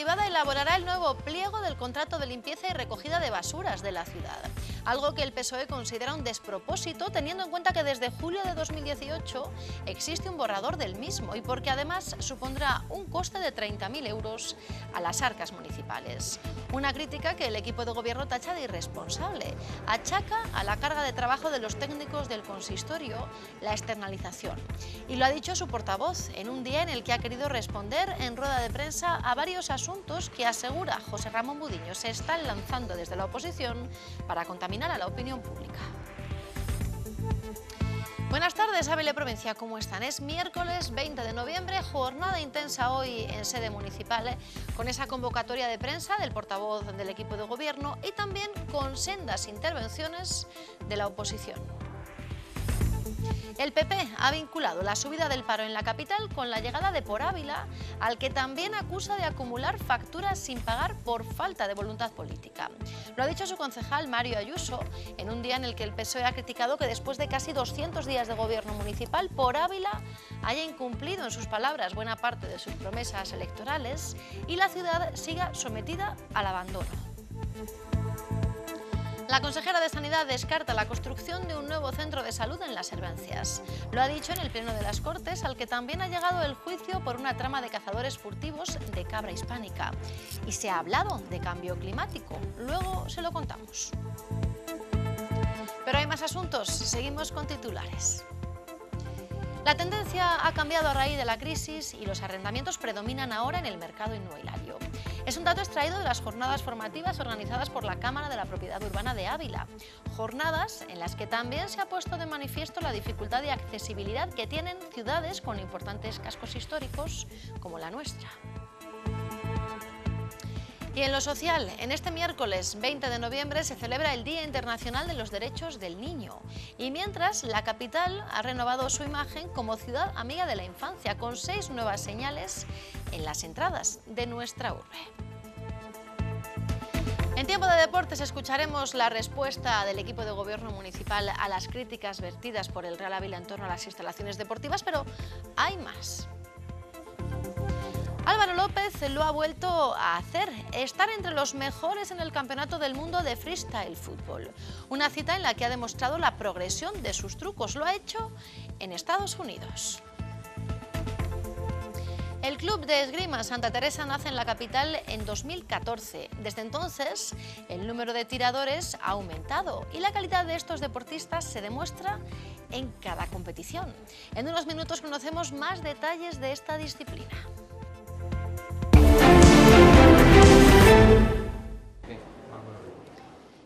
privada elaborará el nuevo pliego del contrato de limpieza y recogida de basuras de la ciudad. Algo que el PSOE considera un despropósito teniendo en cuenta que desde julio de 2018 existe un borrador del mismo y porque además supondrá un coste de 30.000 euros a las arcas municipales. Una crítica que el equipo de gobierno tacha de irresponsable. Achaca a la carga de trabajo de los técnicos del consistorio la externalización. Y lo ha dicho su portavoz en un día en el que ha querido responder en rueda de prensa a varios asuntos que asegura José Ramón Budiño se están lanzando desde la oposición para contaminar a la opinión pública. Buenas tardes, Ávila Provincia, ¿cómo están? Es miércoles 20 de noviembre, jornada intensa hoy en sede municipal, ¿eh? con esa convocatoria de prensa del portavoz del equipo de gobierno y también con sendas intervenciones de la oposición. El PP ha vinculado la subida del paro en la capital con la llegada de Por Ávila, al que también acusa de acumular facturas sin pagar por falta de voluntad política. Lo ha dicho su concejal Mario Ayuso en un día en el que el PSOE ha criticado que después de casi 200 días de gobierno municipal, Por Ávila haya incumplido en sus palabras buena parte de sus promesas electorales y la ciudad siga sometida al abandono. La consejera de Sanidad descarta la construcción de un nuevo centro de salud en las Servencias. Lo ha dicho en el Pleno de las Cortes, al que también ha llegado el juicio por una trama de cazadores furtivos de cabra hispánica. Y se ha hablado de cambio climático. Luego se lo contamos. Pero hay más asuntos. Seguimos con titulares. La tendencia ha cambiado a raíz de la crisis y los arrendamientos predominan ahora en el mercado inmobiliario. Es un dato extraído de las jornadas formativas organizadas por la Cámara de la Propiedad Urbana de Ávila. Jornadas en las que también se ha puesto de manifiesto la dificultad de accesibilidad que tienen ciudades con importantes cascos históricos como la nuestra. Y en lo social, en este miércoles 20 de noviembre se celebra el Día Internacional de los Derechos del Niño. Y mientras, la capital ha renovado su imagen como ciudad amiga de la infancia, con seis nuevas señales en las entradas de nuestra urbe. En tiempo de deportes escucharemos la respuesta del equipo de gobierno municipal a las críticas vertidas por el Real Ávila en torno a las instalaciones deportivas, pero hay más. Álvaro López lo ha vuelto a hacer, estar entre los mejores en el Campeonato del Mundo de Freestyle Fútbol. Una cita en la que ha demostrado la progresión de sus trucos. Lo ha hecho en Estados Unidos. El Club de Esgrima Santa Teresa nace en la capital en 2014. Desde entonces, el número de tiradores ha aumentado y la calidad de estos deportistas se demuestra en cada competición. En unos minutos conocemos más detalles de esta disciplina.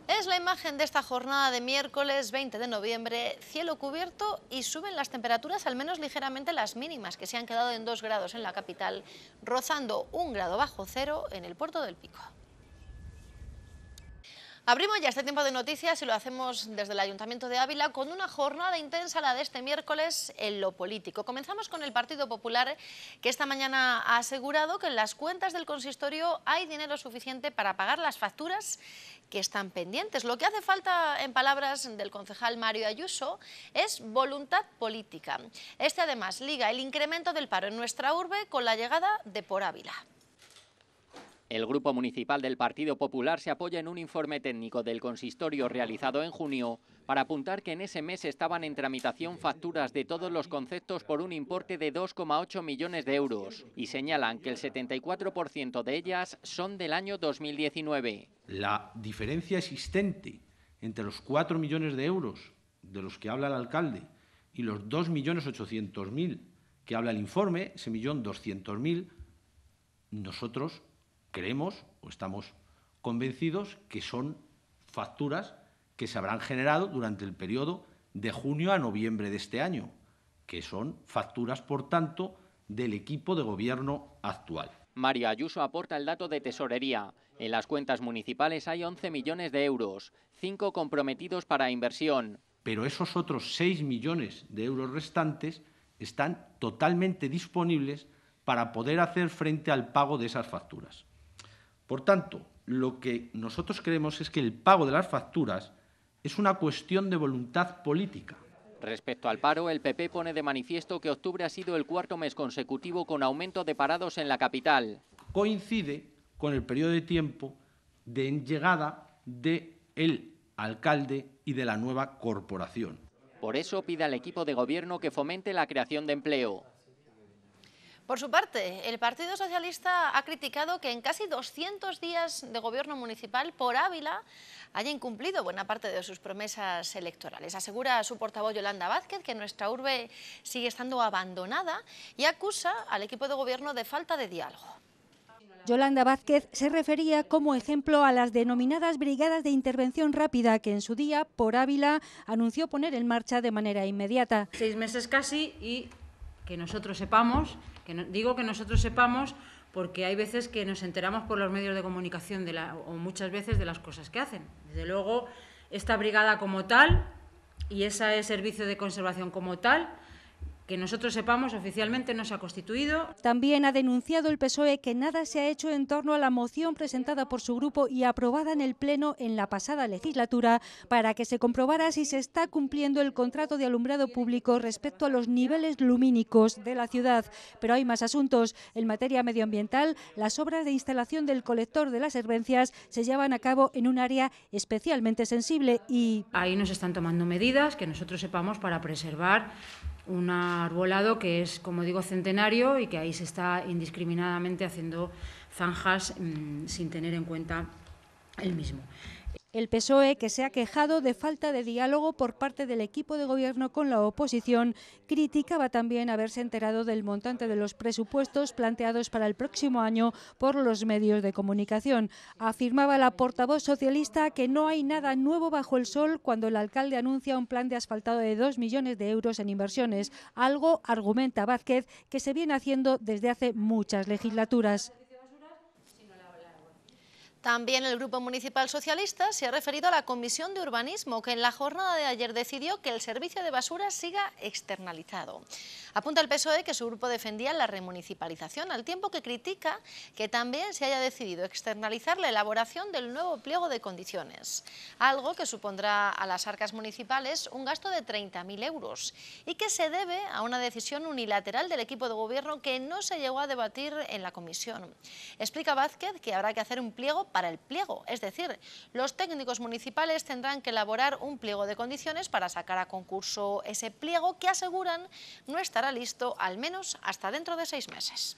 Es la imagen de esta jornada de miércoles 20 de noviembre, cielo cubierto y suben las temperaturas al menos ligeramente las mínimas, que se han quedado en 2 grados en la capital, rozando un grado bajo cero en el puerto del Pico. Abrimos ya este tiempo de noticias y lo hacemos desde el Ayuntamiento de Ávila con una jornada intensa, la de este miércoles, en lo político. Comenzamos con el Partido Popular, que esta mañana ha asegurado que en las cuentas del consistorio hay dinero suficiente para pagar las facturas que están pendientes. Lo que hace falta, en palabras del concejal Mario Ayuso, es voluntad política. Este además liga el incremento del paro en nuestra urbe con la llegada de Por Ávila. El Grupo Municipal del Partido Popular se apoya en un informe técnico del consistorio realizado en junio para apuntar que en ese mes estaban en tramitación facturas de todos los conceptos por un importe de 2,8 millones de euros y señalan que el 74% de ellas son del año 2019. La diferencia existente entre los 4 millones de euros de los que habla el alcalde y los 2.800.000 que habla el informe, ese millón 200.000, nosotros creemos o estamos convencidos que son facturas que se habrán generado durante el periodo de junio a noviembre de este año, que son facturas, por tanto, del equipo de gobierno actual. María Ayuso aporta el dato de tesorería. En las cuentas municipales hay 11 millones de euros, 5 comprometidos para inversión. Pero esos otros 6 millones de euros restantes están totalmente disponibles para poder hacer frente al pago de esas facturas. Por tanto, lo que nosotros creemos es que el pago de las facturas es una cuestión de voluntad política. Respecto al paro, el PP pone de manifiesto que octubre ha sido el cuarto mes consecutivo con aumento de parados en la capital. Coincide con el periodo de tiempo de llegada del alcalde y de la nueva corporación. Por eso pide al equipo de gobierno que fomente la creación de empleo. Por su parte, el Partido Socialista ha criticado que en casi 200 días de gobierno municipal por Ávila haya incumplido buena parte de sus promesas electorales. Asegura su portavoz Yolanda Vázquez que nuestra urbe sigue estando abandonada y acusa al equipo de gobierno de falta de diálogo. Yolanda Vázquez se refería como ejemplo a las denominadas brigadas de intervención rápida que en su día, por Ávila, anunció poner en marcha de manera inmediata. Seis meses casi y que nosotros sepamos digo que nosotros sepamos porque hay veces que nos enteramos por los medios de comunicación de o muchas veces de las cosas que hacen. Desde luego, esta brigada como tal y ese servicio de conservación como tal que nosotros sepamos, oficialmente no se ha constituido. También ha denunciado el PSOE que nada se ha hecho en torno a la moción presentada por su grupo y aprobada en el Pleno en la pasada legislatura para que se comprobara si se está cumpliendo el contrato de alumbrado público respecto a los niveles lumínicos de la ciudad. Pero hay más asuntos. En materia medioambiental, las obras de instalación del colector de las herbencias se llevan a cabo en un área especialmente sensible y... Ahí nos están tomando medidas que nosotros sepamos para preservar un arbolado que es, como digo, centenario y que ahí se está indiscriminadamente haciendo zanjas mm, sin tener en cuenta el mismo. El PSOE, que se ha quejado de falta de diálogo por parte del equipo de gobierno con la oposición, criticaba también haberse enterado del montante de los presupuestos planteados para el próximo año por los medios de comunicación. Afirmaba la portavoz socialista que no hay nada nuevo bajo el sol cuando el alcalde anuncia un plan de asfaltado de dos millones de euros en inversiones, algo, argumenta Vázquez, que se viene haciendo desde hace muchas legislaturas. También el Grupo Municipal Socialista se ha referido a la Comisión de Urbanismo, que en la jornada de ayer decidió que el servicio de basura siga externalizado. Apunta el PSOE que su grupo defendía la remunicipalización, al tiempo que critica que también se haya decidido externalizar la elaboración del nuevo pliego de condiciones, algo que supondrá a las arcas municipales un gasto de 30.000 euros y que se debe a una decisión unilateral del equipo de gobierno que no se llegó a debatir en la comisión. Explica Vázquez que habrá que hacer un pliego para el pliego, es decir, los técnicos municipales tendrán que elaborar un pliego de condiciones para sacar a concurso ese pliego que aseguran no estará listo al menos hasta dentro de seis meses.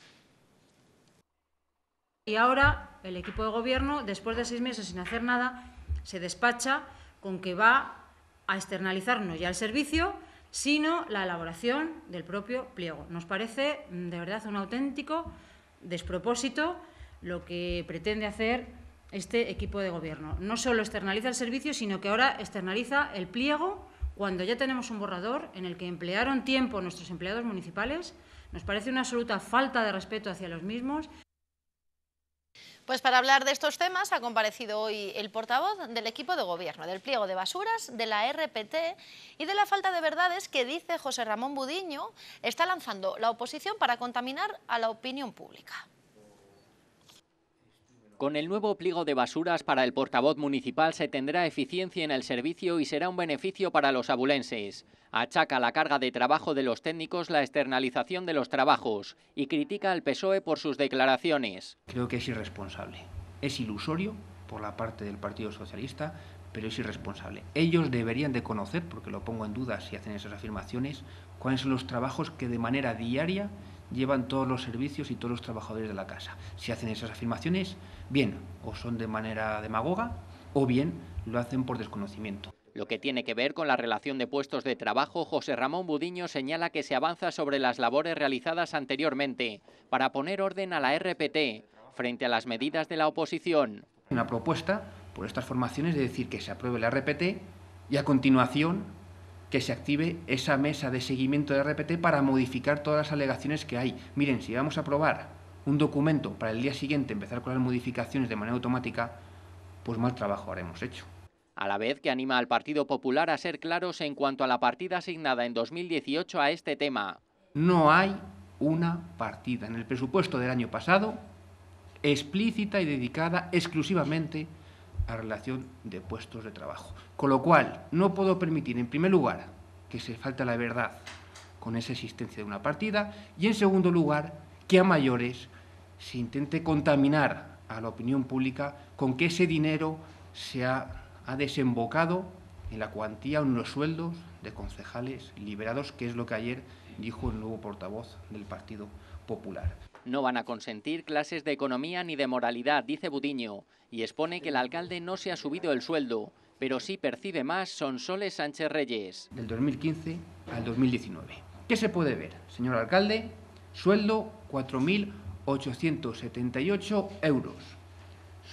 Y ahora el equipo de gobierno, después de seis meses sin hacer nada, se despacha con que va a externalizar no ya el servicio, sino la elaboración del propio pliego. Nos parece mm, de verdad un auténtico despropósito lo que pretende hacer este equipo de gobierno. No solo externaliza el servicio, sino que ahora externaliza el pliego cuando ya tenemos un borrador en el que emplearon tiempo nuestros empleados municipales. Nos parece una absoluta falta de respeto hacia los mismos. Pues para hablar de estos temas ha comparecido hoy el portavoz del equipo de gobierno, del pliego de basuras, de la RPT y de la falta de verdades que dice José Ramón Budiño está lanzando la oposición para contaminar a la opinión pública. Con el nuevo pliego de basuras para el portavoz municipal se tendrá eficiencia en el servicio y será un beneficio para los abulenses. Achaca la carga de trabajo de los técnicos la externalización de los trabajos y critica al PSOE por sus declaraciones. Creo que es irresponsable. Es ilusorio por la parte del Partido Socialista, pero es irresponsable. Ellos deberían de conocer, porque lo pongo en duda si hacen esas afirmaciones, cuáles son los trabajos que de manera diaria llevan todos los servicios y todos los trabajadores de la casa. Si hacen esas afirmaciones, bien, o son de manera demagoga, o bien lo hacen por desconocimiento. Lo que tiene que ver con la relación de puestos de trabajo, José Ramón Budiño señala que se avanza sobre las labores realizadas anteriormente para poner orden a la RPT frente a las medidas de la oposición. Una propuesta por estas formaciones de decir que se apruebe la RPT y a continuación que se active esa mesa de seguimiento de RPT para modificar todas las alegaciones que hay. Miren, si vamos a aprobar un documento para el día siguiente empezar con las modificaciones de manera automática, pues mal trabajo haremos hecho. A la vez que anima al Partido Popular a ser claros en cuanto a la partida asignada en 2018 a este tema. No hay una partida en el presupuesto del año pasado explícita y dedicada exclusivamente a relación de puestos de trabajo. Con lo cual, no puedo permitir, en primer lugar, que se falte la verdad con esa existencia de una partida y, en segundo lugar, que a mayores se intente contaminar a la opinión pública con que ese dinero se ha, desembocado en la cuantía o en los sueldos de concejales liberados, que es lo que ayer dijo el nuevo portavoz del Partido Popular. No van a consentir clases de economía ni de moralidad, dice Budiño, y expone que el alcalde no se ha subido el sueldo, pero sí percibe más Sonsoles Sánchez Reyes. Del 2015 al 2019. ¿Qué se puede ver, señor alcalde? Sueldo 4.878 euros.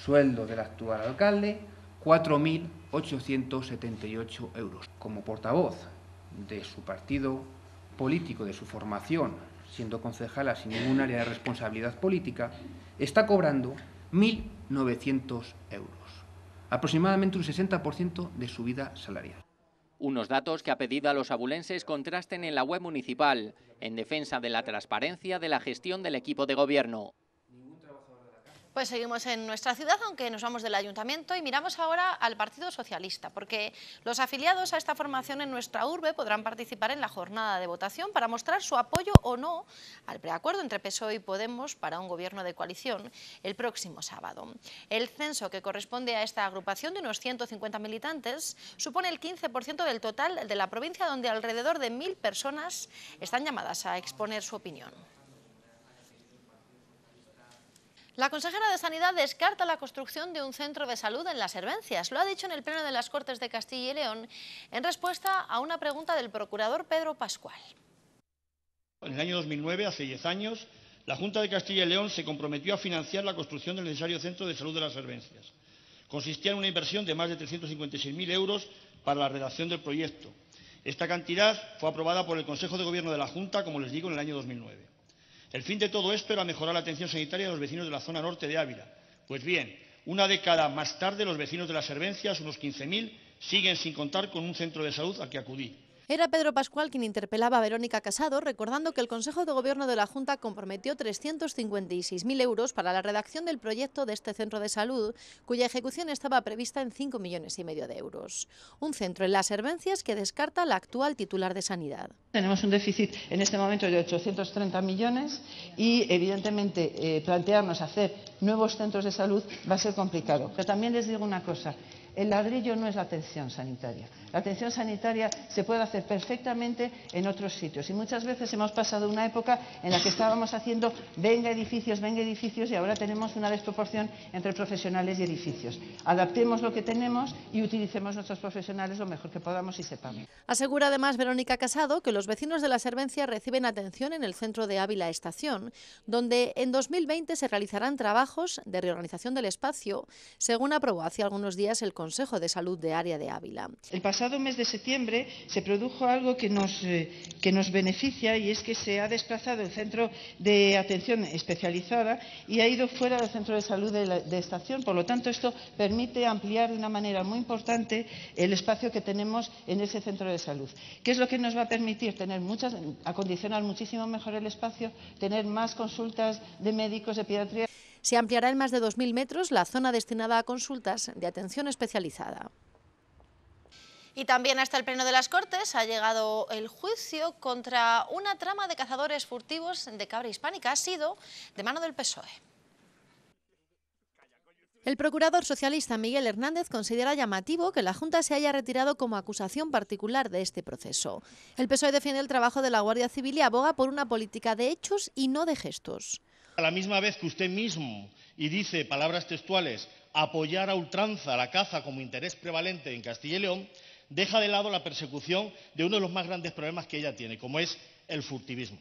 Sueldo del actual alcalde 4.878 euros. Como portavoz de su partido político, de su formación, siendo concejala sin ningún área de responsabilidad política, está cobrando 1.900 euros, aproximadamente un 60% de su vida salarial. Unos datos que ha pedido a los abulenses contrasten en la web municipal, en defensa de la transparencia de la gestión del equipo de gobierno. Pues seguimos en nuestra ciudad, aunque nos vamos del ayuntamiento y miramos ahora al Partido Socialista, porque los afiliados a esta formación en nuestra urbe podrán participar en la jornada de votación para mostrar su apoyo o no al preacuerdo entre PSOE y Podemos para un gobierno de coalición el próximo sábado. El censo que corresponde a esta agrupación de unos 150 militantes supone el 15% del total de la provincia donde alrededor de mil personas están llamadas a exponer su opinión. La consejera de Sanidad descarta la construcción de un centro de salud en las Hervencias. Lo ha dicho en el Pleno de las Cortes de Castilla y León en respuesta a una pregunta del procurador Pedro Pascual. En el año 2009, hace 10 años, la Junta de Castilla y León se comprometió a financiar la construcción del necesario centro de salud de las Hervencias. Consistía en una inversión de más de 356.000 euros para la redacción del proyecto. Esta cantidad fue aprobada por el Consejo de Gobierno de la Junta, como les digo, en el año 2009. El fin de todo esto era mejorar la atención sanitaria de los vecinos de la zona norte de Ávila. Pues bien, una década más tarde, los vecinos de las Servencias, unos 15.000, siguen sin contar con un centro de salud a que acudir. Era Pedro Pascual quien interpelaba a Verónica Casado, recordando que el Consejo de Gobierno de la Junta comprometió 356.000 euros para la redacción del proyecto de este centro de salud, cuya ejecución estaba prevista en 5 millones y medio de euros. Un centro en las Hervencias que descarta la actual titular de Sanidad. Tenemos un déficit en este momento de 830 millones y, evidentemente, eh, plantearnos hacer nuevos centros de salud va a ser complicado. Pero también les digo una cosa. El ladrillo no es la atención sanitaria. La atención sanitaria se puede hacer perfectamente en otros sitios. Y muchas veces hemos pasado una época en la que estábamos haciendo venga edificios, venga edificios y ahora tenemos una desproporción entre profesionales y edificios. Adaptemos lo que tenemos y utilicemos nuestros profesionales lo mejor que podamos y sepamos. Asegura además Verónica Casado que los vecinos de la Servencia reciben atención en el centro de Ávila Estación, donde en 2020 se realizarán trabajos de reorganización del espacio, según aprobó hace algunos días el Consejo de Salud de Área de Ávila. El pasado mes de septiembre se produjo algo que nos, eh, que nos beneficia y es que se ha desplazado el centro de atención especializada y ha ido fuera del centro de salud de, de estación. Por lo tanto, esto permite ampliar de una manera muy importante el espacio que tenemos en ese centro de salud. ¿Qué es lo que nos va a permitir? Tener muchas, acondicionar muchísimo mejor el espacio, tener más consultas de médicos de pediatría. Se ampliará en más de 2.000 metros la zona destinada a consultas de atención especializada. Y también hasta el Pleno de las Cortes ha llegado el juicio contra una trama de cazadores furtivos de cabra hispánica. Ha sido de mano del PSOE. El procurador socialista Miguel Hernández considera llamativo que la Junta se haya retirado como acusación particular de este proceso. El PSOE defiende el trabajo de la Guardia Civil y aboga por una política de hechos y no de gestos. A la misma vez que usted mismo, y dice palabras textuales, apoyar a ultranza la caza como interés prevalente en Castilla y León, deja de lado la persecución de uno de los más grandes problemas que ella tiene, como es el furtivismo.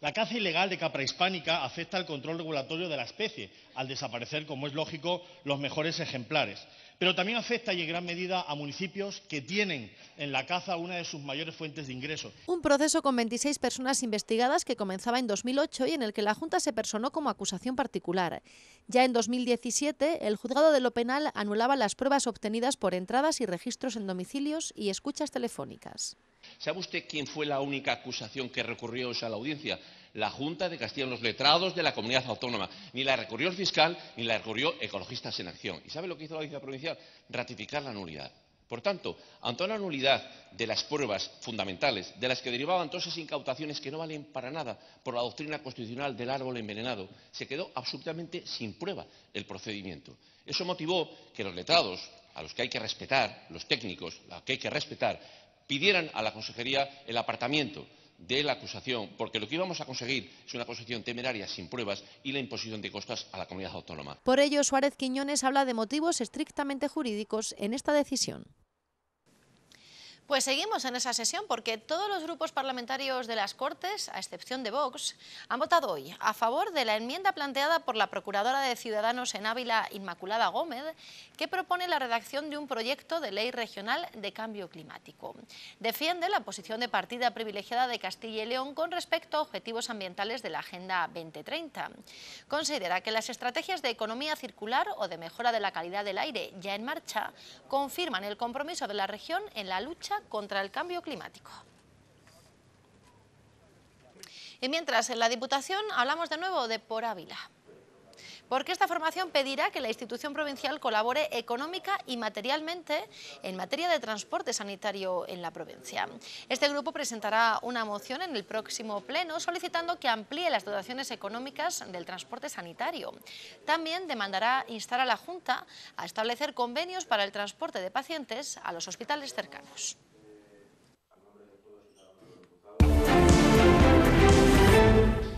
La caza ilegal de capra hispánica afecta al control regulatorio de la especie, al desaparecer, como es lógico, los mejores ejemplares. Pero también afecta y en gran medida a municipios que tienen en la caza una de sus mayores fuentes de ingresos. Un proceso con 26 personas investigadas que comenzaba en 2008 y en el que la Junta se personó como acusación particular. Ya en 2017, el juzgado de lo penal anulaba las pruebas obtenidas por entradas y registros en domicilios y escuchas telefónicas. ¿Sabe usted quién fue la única acusación que recurrió a la audiencia? La Junta de Castilla, los letrados de la comunidad autónoma. Ni la recurrió el fiscal ni la recurrió Ecologistas en Acción. ¿Y sabe lo que hizo la audiencia provincial? Ratificar la nulidad. Por tanto, ante una nulidad de las pruebas fundamentales, de las que derivaban todas esas incautaciones que no valen para nada por la doctrina constitucional del árbol envenenado, se quedó absolutamente sin prueba el procedimiento. Eso motivó que los letrados, a los que hay que respetar, los técnicos, a los que hay que respetar, pidieran a la Consejería el apartamiento de la acusación, porque lo que íbamos a conseguir es una acusación temeraria sin pruebas y la imposición de costas a la comunidad autónoma. Por ello, Suárez Quiñones habla de motivos estrictamente jurídicos en esta decisión. Pues seguimos en esa sesión porque todos los grupos parlamentarios de las Cortes, a excepción de Vox, han votado hoy a favor de la enmienda planteada por la Procuradora de Ciudadanos en Ávila, Inmaculada Gómez, que propone la redacción de un proyecto de ley regional de cambio climático. Defiende la posición de partida privilegiada de Castilla y León con respecto a objetivos ambientales de la Agenda 2030. Considera que las estrategias de economía circular o de mejora de la calidad del aire ya en marcha confirman el compromiso de la región en la lucha contra el cambio climático. Y mientras en la Diputación hablamos de nuevo de Por Ávila porque esta formación pedirá que la institución provincial colabore económica y materialmente en materia de transporte sanitario en la provincia. Este grupo presentará una moción en el próximo pleno solicitando que amplíe las dotaciones económicas del transporte sanitario. También demandará instar a la Junta a establecer convenios para el transporte de pacientes a los hospitales cercanos.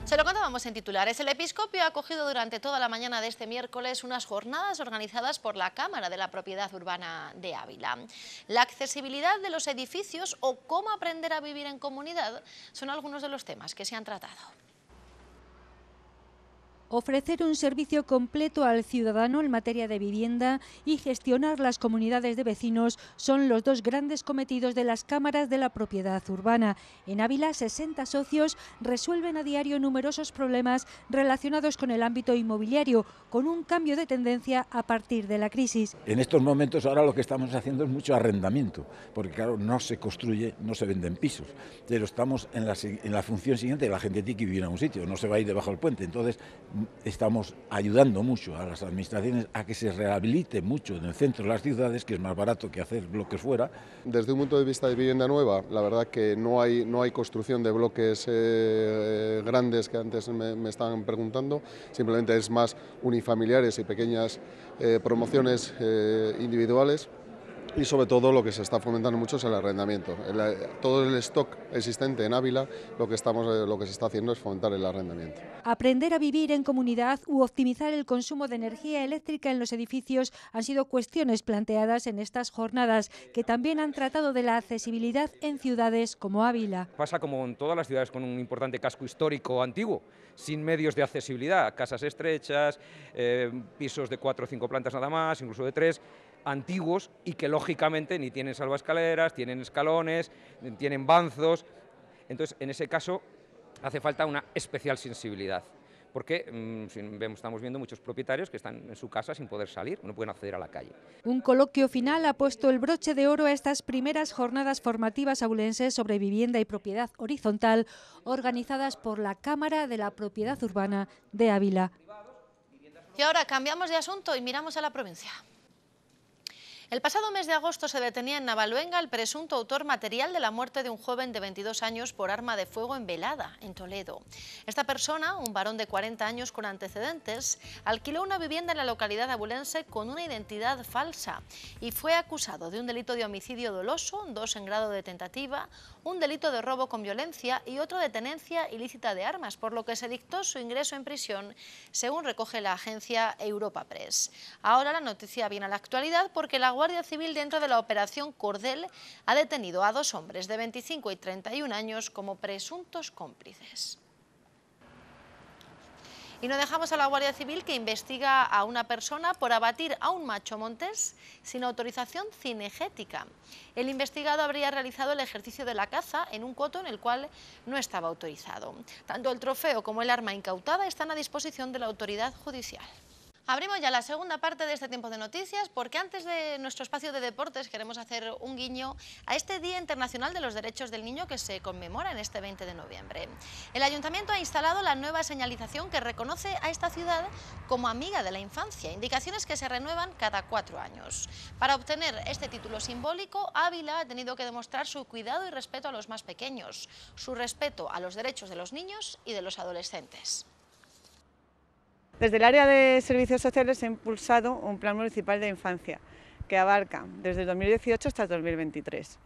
Se lo contábamos en titulares. El Episcopio ha acogido durante toda la mañana de este miércoles unas jornadas organizadas por la Cámara de la Propiedad Urbana de Ávila. La accesibilidad de los edificios o cómo aprender a vivir en comunidad son algunos de los temas que se han tratado. Ofrecer un servicio completo al ciudadano en materia de vivienda y gestionar las comunidades de vecinos son los dos grandes cometidos de las cámaras de la propiedad urbana. En Ávila, 60 socios resuelven a diario numerosos problemas relacionados con el ámbito inmobiliario, con un cambio de tendencia a partir de la crisis. En estos momentos ahora lo que estamos haciendo es mucho arrendamiento, porque claro, no se construye, no se venden pisos, pero estamos en la, función siguiente, la gente tiene que vivir en un sitio, no se va a ir debajo del puente, entonces estamos ayudando mucho a las administraciones a que se rehabilite mucho en el centro de las ciudades, que es más barato que hacer bloques fuera. Desde un punto de vista de vivienda nueva, la verdad que no hay, no hay construcción de bloques eh, grandes que antes me, estaban preguntando, simplemente es más unifamiliares y pequeñas eh, promociones eh, individuales y sobre todo lo que se está fomentando mucho es el arrendamiento. El, todo el stock existente en Ávila, lo que, estamos, eh, lo que se está haciendo es fomentar el arrendamiento. Aprender a vivir en comunidad u optimizar el consumo de energía eléctrica en los edificios han sido cuestiones planteadas en estas jornadas, que también han tratado de la accesibilidad en ciudades como Ávila. Pasa como en todas las ciudades con un importante casco histórico antiguo, sin medios de accesibilidad, casas estrechas, eh, pisos de cuatro o cinco plantas nada más, incluso de tres, antiguos y que lógicamente ni tienen salvaescaleras, tienen escalones, tienen banzos. Entonces, en ese caso, hace falta una especial sensibilidad. Porque mmm, estamos viendo muchos propietarios que están en su casa sin poder salir, no pueden acceder a la calle. Un coloquio final ha puesto el broche de oro a estas primeras jornadas formativas abulenses sobre vivienda y propiedad horizontal organizadas por la Cámara de la Propiedad Urbana de Ávila. Y ahora cambiamos de asunto y miramos a la provincia. El pasado mes de agosto se detenía en Navaluenga el presunto autor material de la muerte de un joven de 22 años por arma de fuego en Velada, en Toledo. Esta persona, un varón de 40 años con antecedentes, alquiló una vivienda en la localidad abulense con una identidad falsa y fue acusado de un delito de homicidio doloso, dos en grado de tentativa, un delito de robo con violencia y otro de tenencia ilícita de armas, por lo que se dictó su ingreso en prisión, según recoge la agencia Europa Press. Ahora la noticia viene a la actualidad porque la Guardia Civil dentro de la operación Cordel ha detenido a dos hombres de 25 y 31 años como presuntos cómplices. Y no dejamos a la Guardia Civil que investiga a una persona por abatir a un macho montés sin autorización cinegética. El investigado habría realizado el ejercicio de la caza en un coto en el cual no estaba autorizado. Tanto el trofeo como el arma incautada están a disposición de la autoridad judicial. Abrimos ya la segunda parte de este tiempo de noticias porque antes de nuestro espacio de deportes queremos hacer un guiño a este Día Internacional de los Derechos del Niño que se conmemora en este 20 de noviembre. El Ayuntamiento ha instalado la nueva señalización que reconoce a esta ciudad como amiga de la infancia, indicaciones que se renuevan cada cuatro años. Para obtener este título simbólico, Ávila ha tenido que demostrar su cuidado y respeto a los más pequeños, su respeto a los derechos de los niños y de los adolescentes. Desde el área de servicios sociales se ha impulsado un plan municipal de infancia que abarca desde 2018 hasta 2023.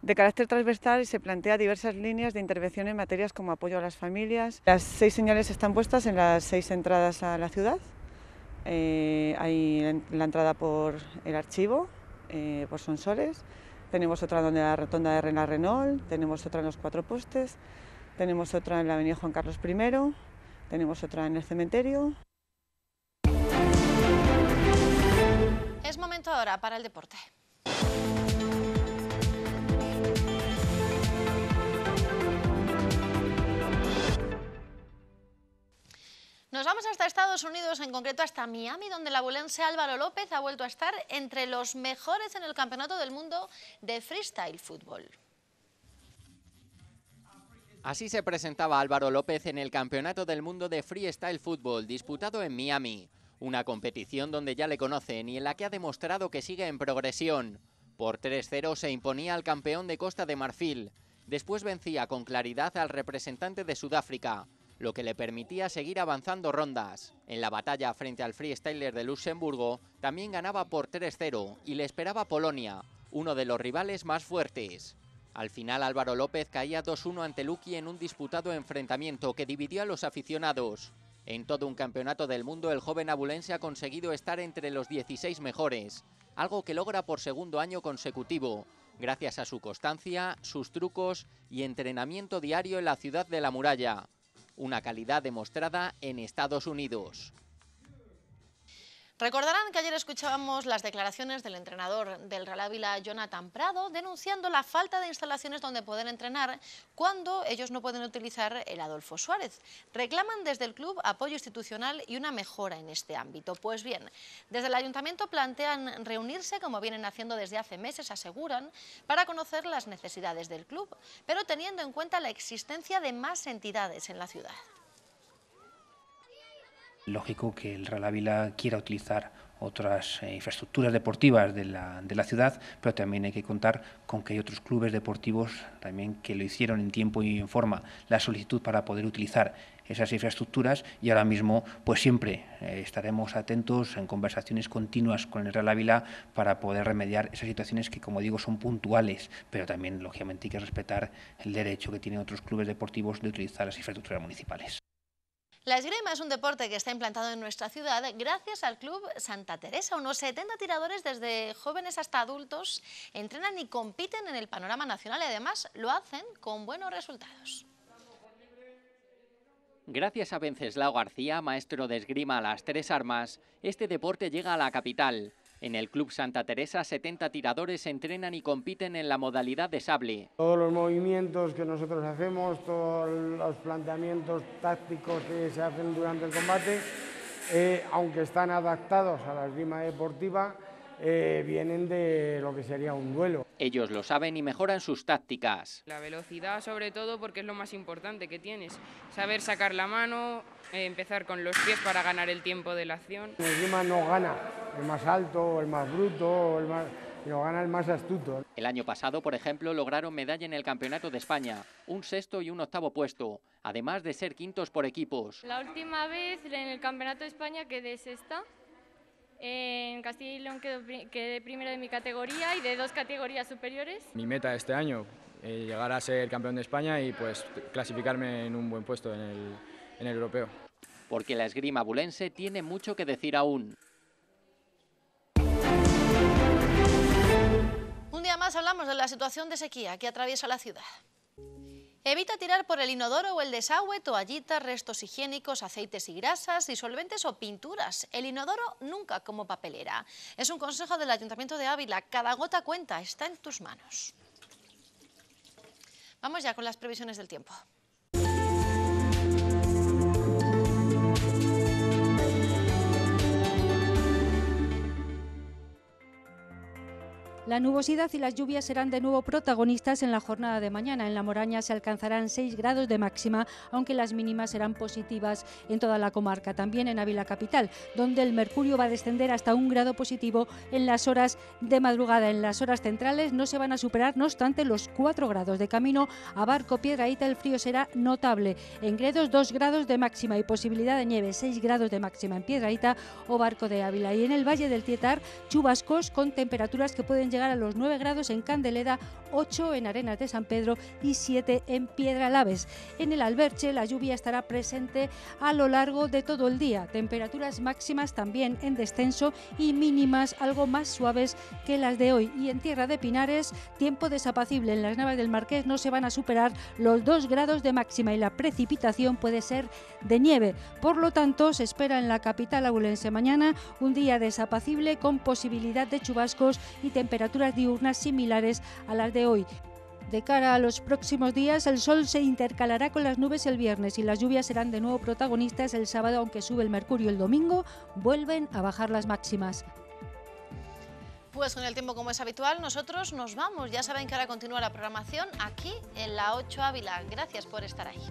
De carácter transversal se plantea diversas líneas de intervención en materias como apoyo a las familias. Las seis señales están puestas en las seis entradas a la ciudad. Eh, hay la entrada por el archivo, eh, por Sonsoles, tenemos otra donde la rotonda de Rena Renault, tenemos otra en los cuatro postes, tenemos otra en la avenida Juan Carlos I, tenemos otra en el cementerio. Es momento ahora para el deporte. Nos vamos hasta Estados Unidos, en concreto hasta Miami, donde el abulense Álvaro López ha vuelto a estar entre los mejores en el Campeonato del Mundo de Freestyle Fútbol. Así se presentaba Álvaro López en el Campeonato del Mundo de Freestyle Fútbol disputado en Miami, una competición donde ya le conocen y en la que ha demostrado que sigue en progresión. Por 3-0 se imponía al campeón de Costa de Marfil, después vencía con claridad al representante de Sudáfrica, lo que le permitía seguir avanzando rondas. En la batalla frente al freestyler de Luxemburgo también ganaba por 3-0 y le esperaba Polonia, uno de los rivales más fuertes. Al final Álvaro López caía 2-1 ante Lucky en un disputado enfrentamiento que dividió a los aficionados. En todo un campeonato del mundo el joven abulense ha conseguido estar entre los 16 mejores, algo que logra por segundo año consecutivo, gracias a su constancia, sus trucos y entrenamiento diario en la ciudad de la muralla, una calidad demostrada en Estados Unidos. Recordarán que ayer escuchábamos las declaraciones del entrenador del Real Ávila, Jonathan Prado, denunciando la falta de instalaciones donde poder entrenar cuando ellos no pueden utilizar el Adolfo Suárez. Reclaman desde el club apoyo institucional y una mejora en este ámbito. Pues bien, desde el ayuntamiento plantean reunirse, como vienen haciendo desde hace meses, aseguran, para conocer las necesidades del club, pero teniendo en cuenta la existencia de más entidades en la ciudad lógico que el Real Ávila quiera utilizar otras eh, infraestructuras deportivas de la, de la, ciudad, pero también hay que contar con que hay otros clubes deportivos también que lo hicieron en tiempo y en forma la solicitud para poder utilizar esas infraestructuras y ahora mismo pues siempre eh, estaremos atentos en conversaciones continuas con el Real Ávila para poder remediar esas situaciones que como digo son puntuales, pero también lógicamente hay que respetar el derecho que tienen otros clubes deportivos de utilizar las infraestructuras municipales. La esgrima es un deporte que está implantado en nuestra ciudad gracias al Club Santa Teresa. Unos 70 tiradores, desde jóvenes hasta adultos, entrenan y compiten en el panorama nacional y además lo hacen con buenos resultados. Gracias a Venceslao García, maestro de esgrima a las tres armas, este deporte llega a la capital. En el Club Santa Teresa, 70 tiradores entrenan y compiten en la modalidad de sable. Todos los movimientos que nosotros hacemos, todos los planteamientos tácticos que se hacen durante el combate, eh, aunque están adaptados a la esgrima deportiva, eh, vienen de lo que sería un duelo. Ellos lo saben y mejoran sus tácticas. La velocidad sobre todo porque es lo más importante que tienes. Saber sacar la mano, empezar con los pies para ganar el tiempo de la acción. El esgrima no gana el más alto, el más bruto, el más lo gana el más astuto. El año pasado, por ejemplo, lograron medalla en el Campeonato de España, un sexto y un octavo puesto, además de ser quintos por equipos. La última vez en el Campeonato de España quedé sexta, en Castilla y León quedé, primero de mi categoría y de dos categorías superiores. Mi meta este año, eh, llegar a ser campeón de España y pues clasificarme en un buen puesto en el, en el europeo. Porque la esgrima bulense tiene mucho que decir aún. Un día más hablamos de la situación de sequía que atraviesa la ciudad. Evita tirar por el inodoro o el desagüe toallitas, restos higiénicos, aceites y grasas, disolventes o pinturas. El inodoro nunca como papelera. Es un consejo del Ayuntamiento de Ávila. Cada gota cuenta, está en tus manos. Vamos ya con las previsiones del tiempo. La nubosidad y las lluvias serán de nuevo protagonistas en la jornada de mañana. En la Moraña se alcanzarán 6 grados de máxima, aunque las mínimas serán positivas en toda la comarca, también en Ávila Capital, donde el mercurio va a descender hasta un grado positivo en las horas de madrugada. En las horas centrales no se van a superar, no obstante, los 4 grados de camino a Barco Piedraíta. El frío será notable. En Gredos 2 grados de máxima y posibilidad de nieve, 6 grados de máxima en Piedraíta o Barco de Ávila. Y en el Valle del Tietar, chubascos con temperaturas que pueden llegar a los 9 grados en Candeleda, 8 en Arenas de San Pedro y 7 en Piedra Laves. En el Alberche la lluvia estará presente a lo largo de todo el día. Temperaturas máximas también en descenso y mínimas algo más suaves que las de hoy. Y en Tierra de Pinares, tiempo desapacible. En las Navas del Marqués no se van a superar los 2 grados de máxima y la precipitación puede ser de nieve. Por lo tanto, se espera en la capital abulense mañana un día desapacible con posibilidad de chubascos y temperaturas diurnas similares a las de hoy. De cara a los próximos días, el sol se intercalará con las nubes el viernes y las lluvias serán de nuevo protagonistas el sábado, aunque sube el mercurio el domingo, vuelven a bajar las máximas. Pues con el tiempo como es habitual, nosotros nos vamos. Ya saben que ahora continúa la programación aquí en la 8 Ávila. Gracias por estar ahí.